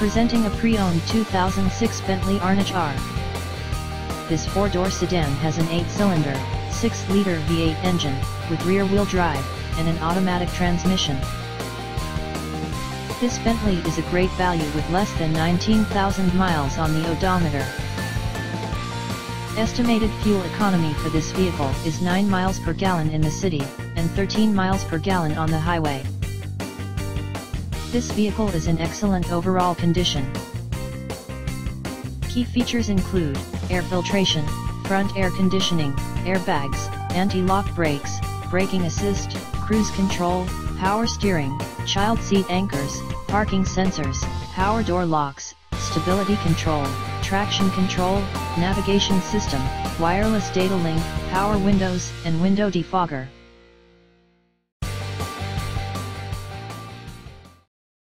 Presenting a pre-owned 2006 Bentley Arnage R. This four-door sedan has an 8-cylinder, 6-liter V8 engine, with rear-wheel drive, and an automatic transmission. This Bentley is a great value with less than 19,000 miles on the odometer. Estimated fuel economy for this vehicle is 9 miles per gallon in the city, and 13 miles per gallon on the highway. This vehicle is in excellent overall condition. Key features include, air filtration, front air conditioning, airbags, anti-lock brakes, braking assist, cruise control, power steering, child seat anchors, parking sensors, power door locks, stability control, traction control, navigation system, wireless data link, power windows and window defogger.